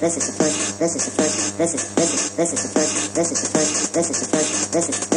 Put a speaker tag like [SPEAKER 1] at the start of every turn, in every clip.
[SPEAKER 1] this is the first, this is the first, this is, this is, this is the first, this is the first, this is the first, this is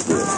[SPEAKER 2] Spirit.